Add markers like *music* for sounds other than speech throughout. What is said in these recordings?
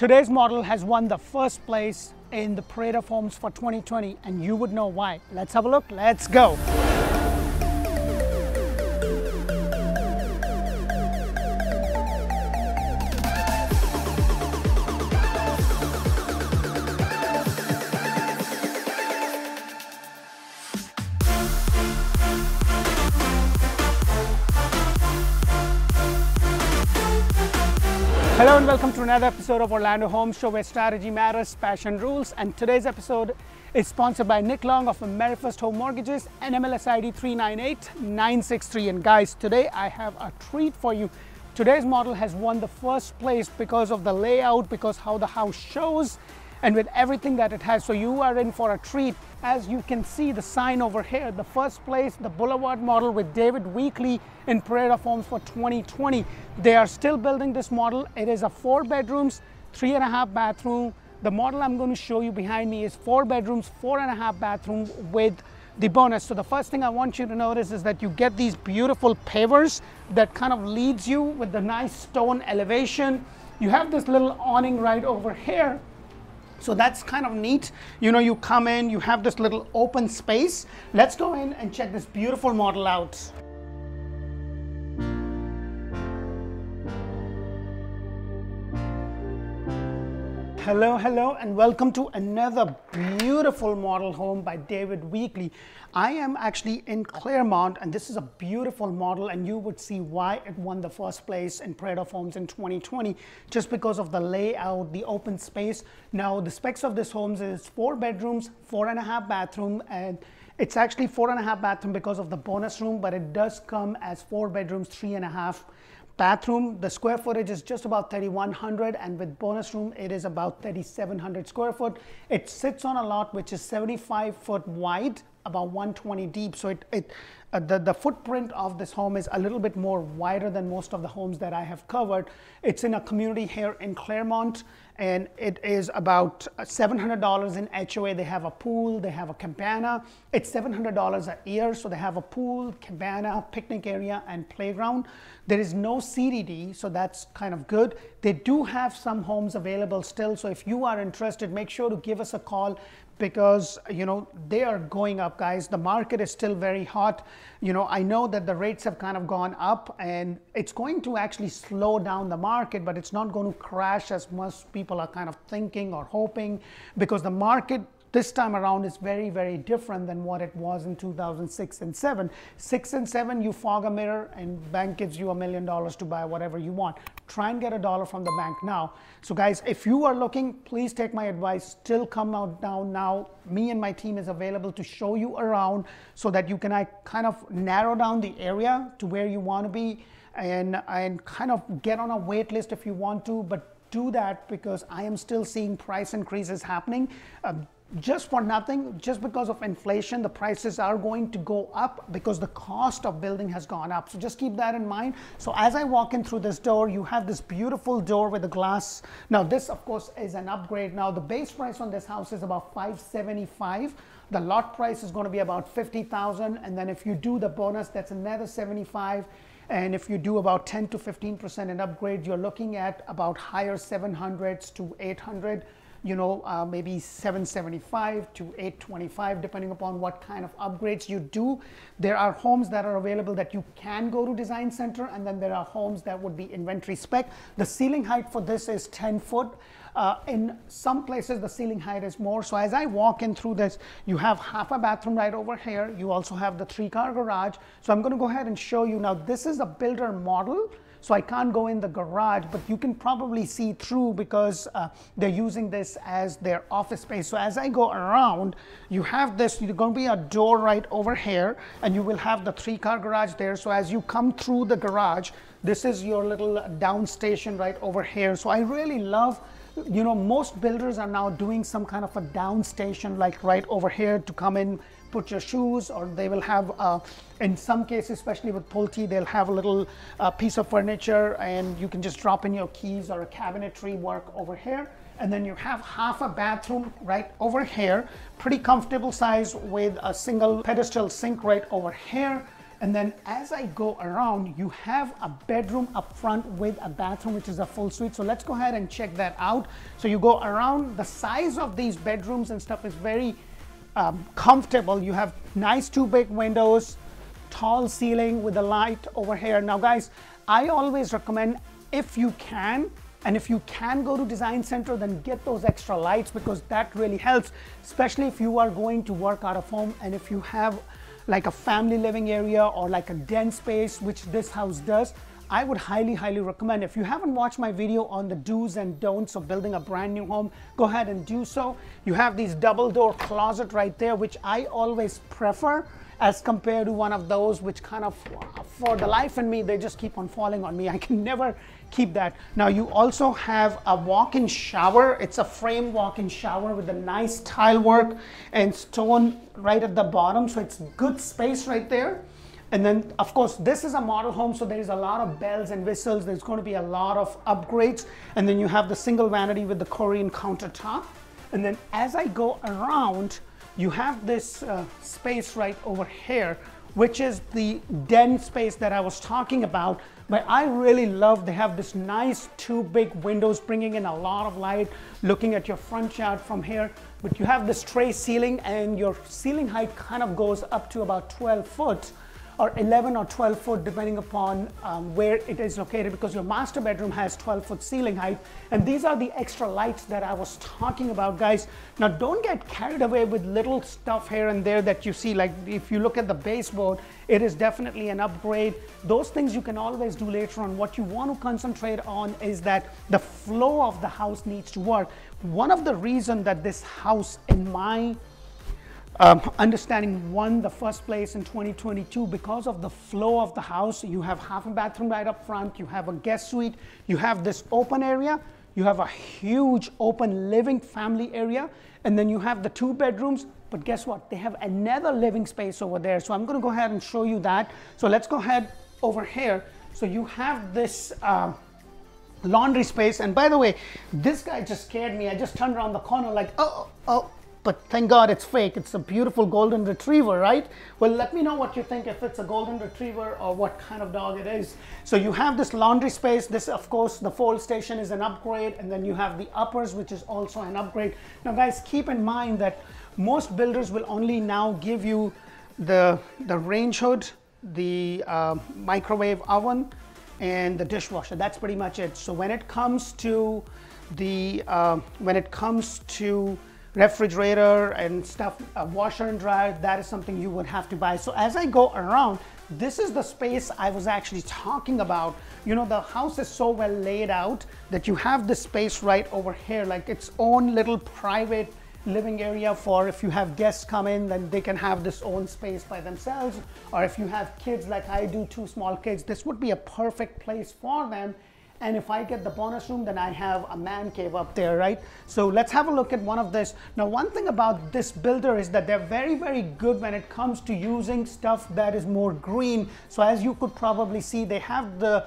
Today's model has won the first place in the Parade of Homes for 2020 and you would know why. Let's have a look. Let's go. To another episode of Orlando Home Show where strategy matters, passion rules. And today's episode is sponsored by Nick Long of AmeriFirst Home Mortgages and MLS ID 398963. And guys, today I have a treat for you. Today's model has won the first place because of the layout, because how the house shows, and with everything that it has. So you are in for a treat. As you can see the sign over here, the first place, the Boulevard model with David Weekley in of Homes for 2020. They are still building this model. It is a four bedrooms, three and a half bathroom. The model I'm going to show you behind me is four bedrooms, four and a half bathroom with the bonus. So the first thing I want you to notice is that you get these beautiful pavers that kind of leads you with the nice stone elevation. You have this little awning right over here so that's kind of neat. You know, you come in, you have this little open space. Let's go in and check this beautiful model out. Hello, hello, and welcome to another beautiful model home by David Weekley. I am actually in Clermont, and this is a beautiful model, and you would see why it won the first place in of Homes in 2020, just because of the layout, the open space. Now, the specs of this home is four bedrooms, four and a half bathroom, and it's actually four and a half bathroom because of the bonus room, but it does come as four bedrooms, three and a half Bathroom, the square footage is just about 3,100 and with bonus room, it is about 3,700 square foot. It sits on a lot which is 75 foot wide, about 120 deep. So it, it uh, the, the footprint of this home is a little bit more wider than most of the homes that I have covered. It's in a community here in Clermont and it is about $700 in HOA. They have a pool, they have a cabana. It's $700 a year, so they have a pool, cabana, picnic area, and playground. There is no CDD, so that's kind of good. They do have some homes available still, so if you are interested, make sure to give us a call because you know they are going up guys. The market is still very hot. You know i know that the rates have kind of gone up and it's going to actually slow down the market but it's not going to crash as most people are kind of thinking or hoping because the market this time around is very, very different than what it was in 2006 and 7. 6 and 7, you fog a mirror and bank gives you a million dollars to buy whatever you want. Try and get a dollar from the bank now. So guys, if you are looking, please take my advice. Still come out down now. Me and my team is available to show you around so that you can I kind of narrow down the area to where you want to be and, and kind of get on a wait list if you want to, but do that because I am still seeing price increases happening. Uh, just for nothing, just because of inflation, the prices are going to go up because the cost of building has gone up. So just keep that in mind. So as I walk in through this door, you have this beautiful door with the glass. Now this of course is an upgrade. Now the base price on this house is about 575. The lot price is going to be about 50,000. And then if you do the bonus, that's another 75. And if you do about 10 to 15% in upgrade, you're looking at about higher 700s to 800 you know, uh, maybe 775 to 825, depending upon what kind of upgrades you do. There are homes that are available that you can go to design center, and then there are homes that would be inventory spec. The ceiling height for this is 10 foot. Uh, in some places, the ceiling height is more. So as I walk in through this, you have half a bathroom right over here. You also have the three car garage. So I'm going to go ahead and show you now. This is a builder model. So I can't go in the garage, but you can probably see through because uh, they're using this as their office space. So as I go around, you have this, going to be a door right over here, and you will have the three car garage there. So as you come through the garage, this is your little down station right over here. So I really love you know, most builders are now doing some kind of a down station like right over here to come in put your shoes or they will have, uh, in some cases, especially with Pulte, they'll have a little uh, piece of furniture and you can just drop in your keys or a cabinetry work over here. And then you have half a bathroom right over here, pretty comfortable size with a single pedestal sink right over here. And then as I go around, you have a bedroom up front with a bathroom, which is a full suite. So let's go ahead and check that out. So you go around, the size of these bedrooms and stuff is very um, comfortable. You have nice two big windows, tall ceiling with a light over here. Now guys, I always recommend if you can, and if you can go to design center, then get those extra lights because that really helps, especially if you are going to work out of home and if you have like a family living area or like a den space, which this house does, I would highly, highly recommend. If you haven't watched my video on the do's and don'ts of building a brand new home, go ahead and do so. You have these double door closet right there, which I always prefer as compared to one of those which kind of, for the life in me, they just keep on falling on me. I can never keep that. Now you also have a walk-in shower. It's a frame walk-in shower with a nice tile work and stone right at the bottom. So it's good space right there. And then, of course, this is a model home, so there's a lot of bells and whistles. There's going to be a lot of upgrades. And then you have the single vanity with the Corian countertop. And then as I go around, you have this uh, space right over here, which is the den space that I was talking about. But I really love, they have this nice two big windows bringing in a lot of light, looking at your front yard from here. But you have this tray ceiling and your ceiling height kind of goes up to about 12 foot or 11 or 12 foot depending upon um, where it is located because your master bedroom has 12 foot ceiling height. And these are the extra lights that I was talking about guys. Now don't get carried away with little stuff here and there that you see. Like if you look at the baseboard it is definitely an upgrade. Those things you can always do later on. What you want to concentrate on is that the flow of the house needs to work. One of the reason that this house in my um, understanding won the first place in 2022 because of the flow of the house. You have half a bathroom right up front, you have a guest suite, you have this open area, you have a huge open living family area, and then you have the two bedrooms. But guess what? They have another living space over there. So I'm going to go ahead and show you that. So let's go ahead over here. So you have this. Uh, laundry space and by the way this guy just scared me i just turned around the corner like oh oh but thank God it's fake. It's a beautiful golden retriever, right? Well, let me know what you think if it's a golden retriever or what kind of dog it is. So you have this laundry space. This, of course, the fold station is an upgrade. And then you have the uppers, which is also an upgrade. Now, guys, keep in mind that most builders will only now give you the, the range hood, the uh, microwave oven, and the dishwasher. That's pretty much it. So when it comes to the, uh, when it comes to refrigerator and stuff, a washer and dryer, that is something you would have to buy. So as I go around, this is the space I was actually talking about. You know, the house is so well laid out that you have the space right over here, like its own little private living area for if you have guests come in, then they can have this own space by themselves. Or if you have kids like I do, two small kids, this would be a perfect place for them and if I get the bonus room, then I have a man cave up there, right? So let's have a look at one of this. Now, one thing about this builder is that they're very, very good when it comes to using stuff that is more green. So as you could probably see, they have the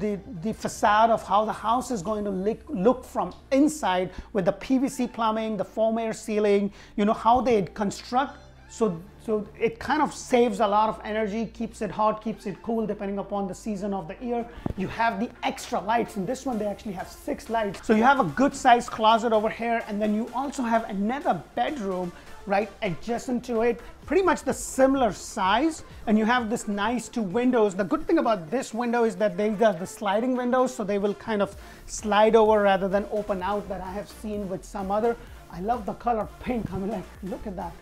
the, the facade of how the house is going to look, look from inside with the PVC plumbing, the foam air ceiling, you know, how they construct so, so it kind of saves a lot of energy, keeps it hot, keeps it cool depending upon the season of the year. You have the extra lights. In this one, they actually have six lights. So you have a good sized closet over here. And then you also have another bedroom right adjacent to it pretty much the similar size and you have this nice two windows the good thing about this window is that they got the sliding windows so they will kind of slide over rather than open out that i have seen with some other i love the color pink i mean like look at that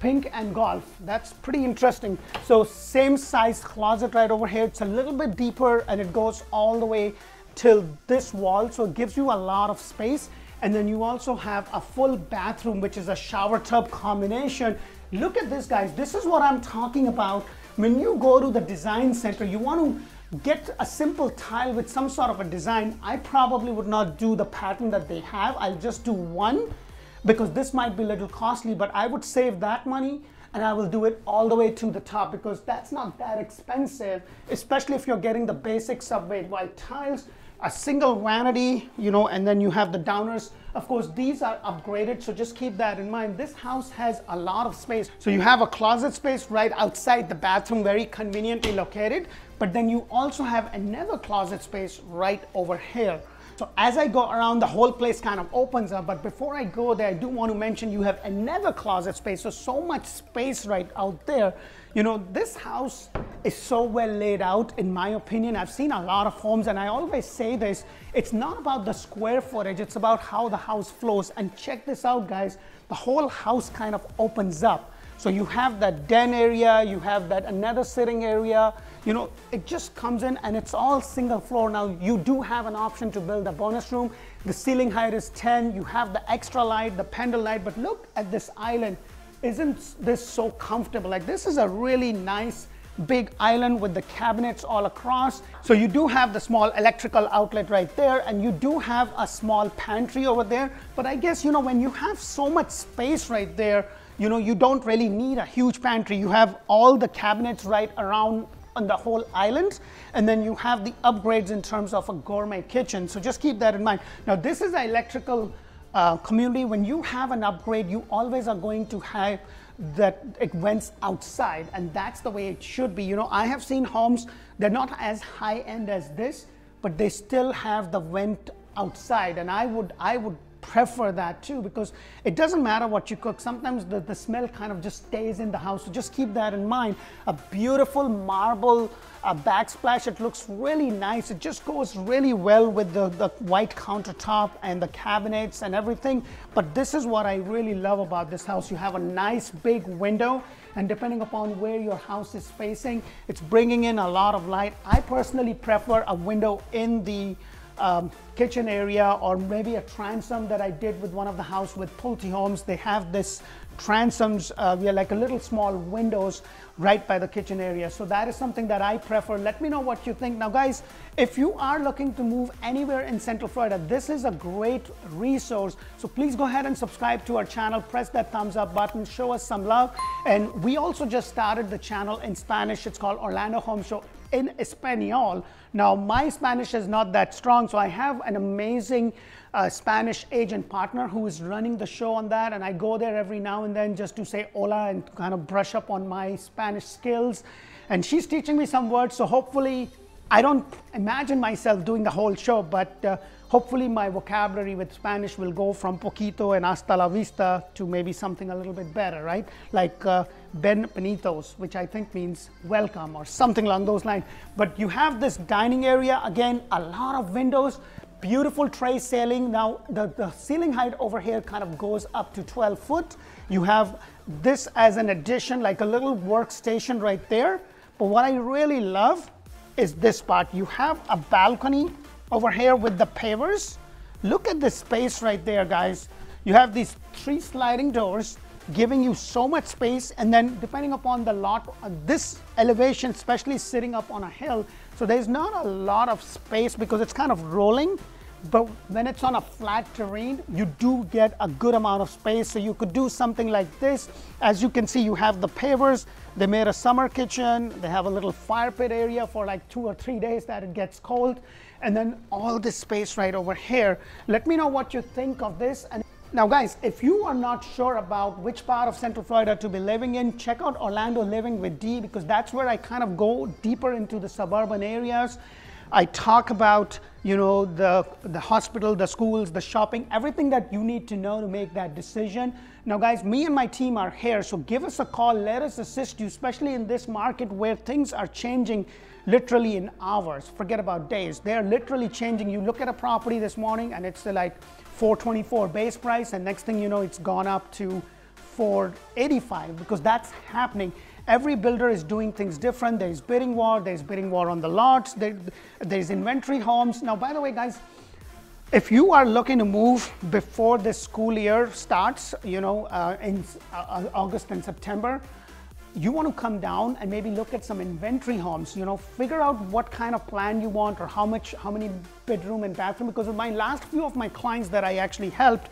pink and golf. That's pretty interesting. So same size closet right over here. It's a little bit deeper and it goes all the way till this wall. So it gives you a lot of space. And then you also have a full bathroom, which is a shower tub combination. Look at this, guys. This is what I'm talking about. When you go to the design center, you want to get a simple tile with some sort of a design. I probably would not do the pattern that they have. I'll just do one because this might be a little costly, but I would save that money and I will do it all the way to the top because that's not that expensive, especially if you're getting the basic subway white tiles. a single vanity, you know, and then you have the downers. Of course, these are upgraded, so just keep that in mind. This house has a lot of space. So you have a closet space right outside the bathroom, very conveniently located, but then you also have another closet space right over here. So as I go around, the whole place kind of opens up. But before I go there, I do want to mention you have another closet space. So, so much space right out there. You know, this house is so well laid out, in my opinion. I've seen a lot of homes, and I always say this it's not about the square footage, it's about how the house flows. And check this out, guys the whole house kind of opens up. So you have that den area, you have that another sitting area, you know, it just comes in and it's all single floor. Now you do have an option to build a bonus room. The ceiling height is 10, you have the extra light, the pendle light, but look at this island. Isn't this so comfortable? Like this is a really nice big island with the cabinets all across. So you do have the small electrical outlet right there and you do have a small pantry over there. But I guess, you know, when you have so much space right there, you know, you don't really need a huge pantry. You have all the cabinets right around on the whole island. And then you have the upgrades in terms of a gourmet kitchen. So just keep that in mind. Now this is an electrical uh, community. When you have an upgrade, you always are going to have that it went outside and that's the way it should be. You know, I have seen homes, they're not as high end as this, but they still have the vent outside and I would, I would prefer that too because it doesn't matter what you cook. Sometimes the, the smell kind of just stays in the house. So just keep that in mind. A beautiful marble uh, backsplash. It looks really nice. It just goes really well with the, the white countertop and the cabinets and everything. But this is what I really love about this house. You have a nice big window and depending upon where your house is facing, it's bringing in a lot of light. I personally prefer a window in the um, kitchen area or maybe a transom that I did with one of the house with Pulte Homes. They have this transoms, uh, we are like a little small windows right by the kitchen area. So that is something that I prefer. Let me know what you think. Now guys, if you are looking to move anywhere in Central Florida, this is a great resource. So please go ahead and subscribe to our channel, press that thumbs up button, show us some love. And we also just started the channel in Spanish. It's called Orlando Home Show in Espanol. Now, my Spanish is not that strong, so I have an amazing uh, Spanish agent partner who is running the show on that, and I go there every now and then just to say hola and kind of brush up on my Spanish skills. And she's teaching me some words, so hopefully, I don't imagine myself doing the whole show, but uh, hopefully my vocabulary with Spanish will go from poquito and hasta la vista to maybe something a little bit better, right? Like uh, Ben Benitos, which I think means welcome or something along those lines. But you have this dining area, again, a lot of windows, beautiful tray ceiling. Now the, the ceiling height over here kind of goes up to 12 foot. You have this as an addition, like a little workstation right there. But what I really love is this part. You have a balcony over here with the pavers. Look at the space right there, guys. You have these three sliding doors giving you so much space and then depending upon the lot, uh, this elevation, especially sitting up on a hill, so there's not a lot of space because it's kind of rolling, but when it's on a flat terrain, you do get a good amount of space. So you could do something like this. As you can see, you have the pavers. They made a summer kitchen. They have a little fire pit area for like two or three days that it gets cold and then all this space right over here. Let me know what you think of this. And now guys, if you are not sure about which part of Central Florida to be living in, check out Orlando Living with Dee because that's where I kind of go deeper into the suburban areas. I talk about, you know, the, the hospital, the schools, the shopping, everything that you need to know to make that decision. Now guys, me and my team are here, so give us a call, let us assist you, especially in this market where things are changing literally in hours. Forget about days. They're literally changing. You look at a property this morning and it's uh, like 424 base price and next thing you know it's gone up to 485 because that's happening. Every builder is doing things different. There's bidding war, there's bidding war on the lots, there, there's inventory homes. Now, by the way, guys, if you are looking to move before the school year starts, you know, uh, in uh, August and September, you want to come down and maybe look at some inventory homes, you know, figure out what kind of plan you want or how much, how many bedroom and bathroom, because with my last few of my clients that I actually helped,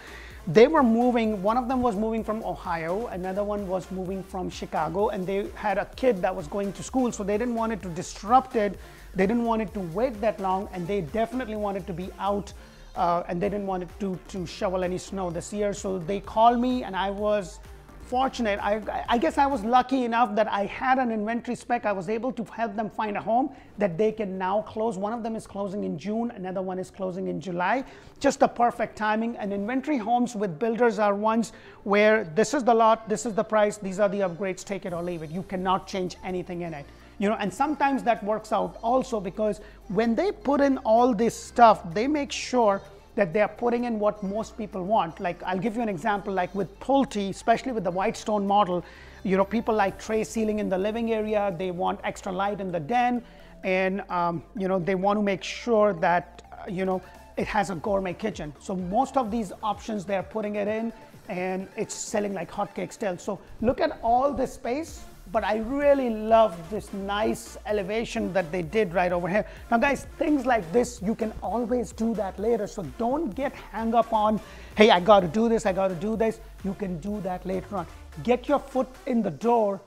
they were moving, one of them was moving from Ohio, another one was moving from Chicago, and they had a kid that was going to school, so they didn't want it to disrupt it They didn't want it to wait that long and they definitely wanted to be out uh, and they didn't want it to, to shovel any snow this year. So they called me and I was fortunate. I, I, guess I was lucky enough that I had an inventory spec. I was able to help them find a home that they can now close. One of them is closing in June, another one is closing in July. Just the perfect timing. And inventory homes with builders are ones where this is the lot, this is the price, these are the upgrades, take it or leave it. You cannot change anything in it. You know, and sometimes that works out also because when they put in all this stuff, they make sure that they are putting in what most people want. Like I'll give you an example, like with Pulte, especially with the white stone model, you know, people like tray ceiling in the living area, they want extra light in the den, and um, you know, they want to make sure that, uh, you know, it has a gourmet kitchen. So most of these options they're putting it in and it's selling like hotcakes still. So look at all this space but I really love this nice elevation that they did right over here. Now guys, things like this, you can always do that later. So don't get hung up on, hey, I got to do this, I got to do this. You can do that later on. Get your foot in the door,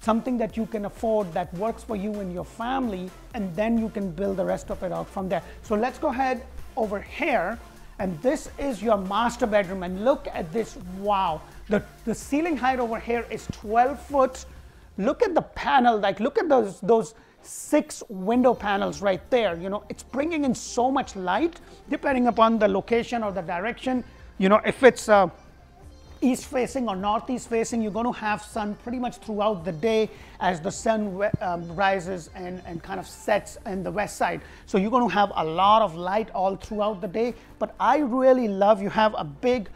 something that you can afford that works for you and your family, and then you can build the rest of it out from there. So let's go ahead over here. And this is your master bedroom. And look at this, wow. The, the ceiling height over here is 12 foot look at the panel, like look at those, those six window panels right there. You know, it's bringing in so much light depending upon the location or the direction. You know, if it's uh, east facing or northeast facing, you're going to have sun pretty much throughout the day as the sun um, rises and, and kind of sets in the west side. So you're going to have a lot of light all throughout the day. But I really love you have a big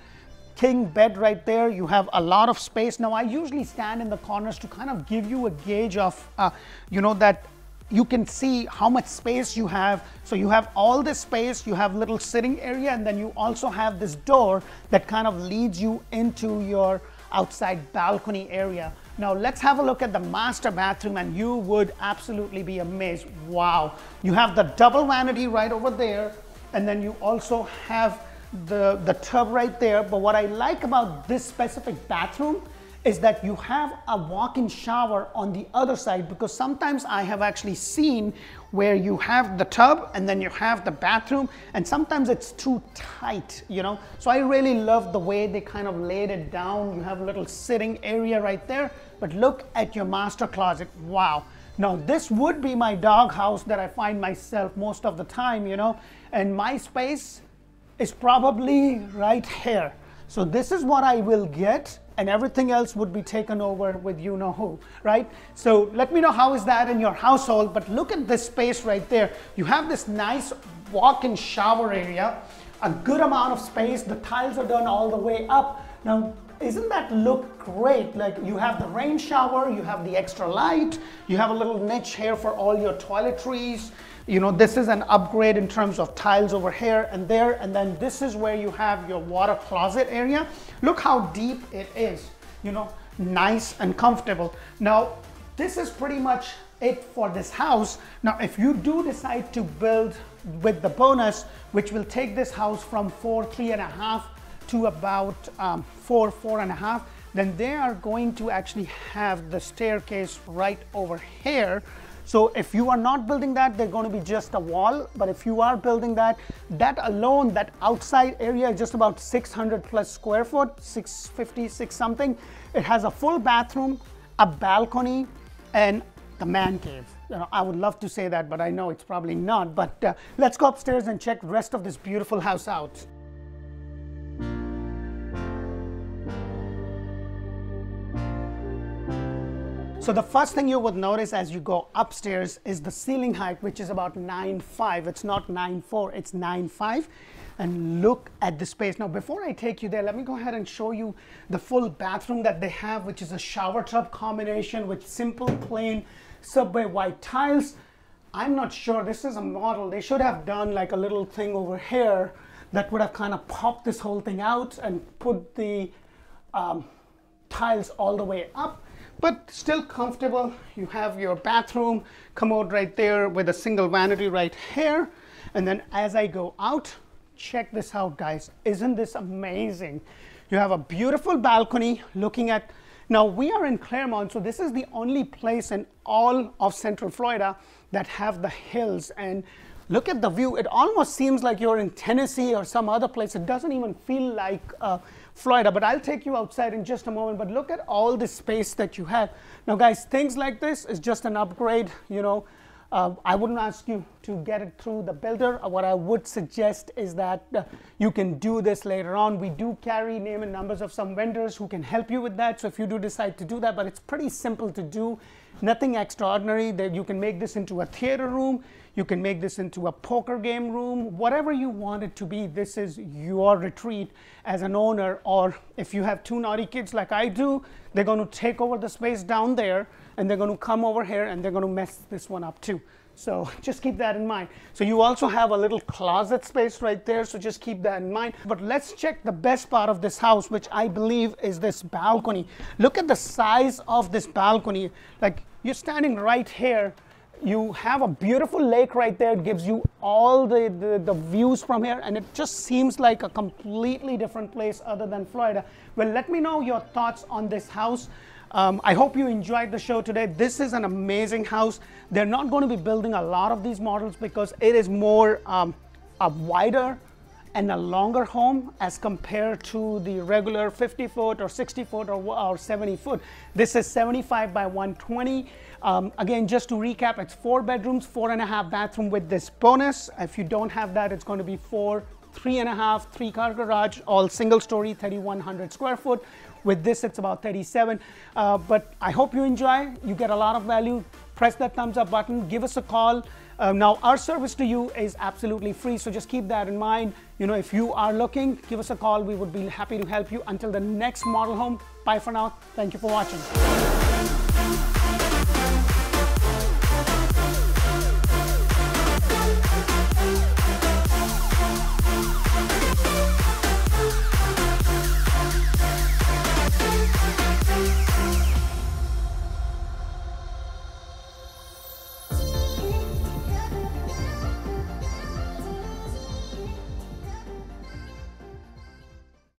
king bed right there. You have a lot of space. Now I usually stand in the corners to kind of give you a gauge of, uh, you know, that you can see how much space you have. So you have all this space, you have little sitting area, and then you also have this door that kind of leads you into your outside balcony area. Now let's have a look at the master bathroom and you would absolutely be amazed. Wow. You have the double vanity right over there. And then you also have the, the tub right there. But what I like about this specific bathroom is that you have a walk-in shower on the other side because sometimes I have actually seen where you have the tub and then you have the bathroom and sometimes it's too tight, you know? So I really love the way they kind of laid it down. You have a little sitting area right there, but look at your master closet. Wow. Now this would be my dog house that I find myself most of the time, you know, and my space is probably right here. So this is what I will get and everything else would be taken over with you know who, right? So let me know how is that in your household, but look at this space right there. You have this nice walk-in shower area, a good amount of space. The tiles are done all the way up. Now, isn't that look great? Like you have the rain shower, you have the extra light, you have a little niche here for all your toiletries, you know, this is an upgrade in terms of tiles over here and there. And then this is where you have your water closet area. Look how deep it is, you know, nice and comfortable. Now, this is pretty much it for this house. Now, if you do decide to build with the bonus, which will take this house from four, three and a half to about um, four, four and a half, then they are going to actually have the staircase right over here so if you are not building that, they're going to be just a wall. But if you are building that, that alone, that outside area is just about 600 plus square foot, 650, six something. It has a full bathroom, a balcony, and the man cave. You know, I would love to say that, but I know it's probably not. But uh, let's go upstairs and check the rest of this beautiful house out. So the first thing you would notice as you go upstairs is the ceiling height, which is about 9.5. It's not 9.4, it's 9.5. And look at the space. Now, before I take you there, let me go ahead and show you the full bathroom that they have, which is a shower tub combination with simple, plain subway white tiles. I'm not sure, this is a model. They should have done like a little thing over here that would have kind of popped this whole thing out and put the um, tiles all the way up but still comfortable. You have your bathroom commode right there with a single vanity right here. And then as I go out, check this out guys. Isn't this amazing? You have a beautiful balcony looking at Now we are in Clermont, so this is the only place in all of Central Florida that have the hills. And look at the view. It almost seems like you're in Tennessee or some other place. It doesn't even feel like uh, Florida, but I'll take you outside in just a moment. But look at all the space that you have. Now guys, things like this is just an upgrade, you know, uh, I wouldn't ask you to get it through the builder. Uh, what I would suggest is that uh, you can do this later on. We do carry name and numbers of some vendors who can help you with that. So if you do decide to do that, but it's pretty simple to do, nothing extraordinary that you can make this into a theater room. You can make this into a poker game room, whatever you want it to be. This is your retreat as an owner, or if you have two naughty kids like I do, they're going to take over the space down there and they're going to come over here and they're going to mess this one up too. So *laughs* just keep that in mind. So you also have a little closet space right there. So just keep that in mind. But let's check the best part of this house, which I believe is this balcony. Look at the size of this balcony. Like you're standing right here. You have a beautiful lake right there. It gives you all the, the, the views from here. And it just seems like a completely different place other than Florida. Well, let me know your thoughts on this house. Um, I hope you enjoyed the show today. This is an amazing house. They're not going to be building a lot of these models because it is more um, a wider and a longer home as compared to the regular 50 foot or 60 foot or, or 70 foot. This is 75 by 120. Um, again, just to recap, it's four bedrooms, four and a half bathroom with this bonus. If you don't have that, it's going to be four, three and a half, three car garage, all single story, 3,100 square foot with this, it's about 37. Uh, but I hope you enjoy. You get a lot of value. Press that thumbs up button. Give us a call. Uh, now, our service to you is absolutely free, so just keep that in mind. You know, if you are looking, give us a call. We would be happy to help you. Until the next model home, bye for now. Thank you for watching.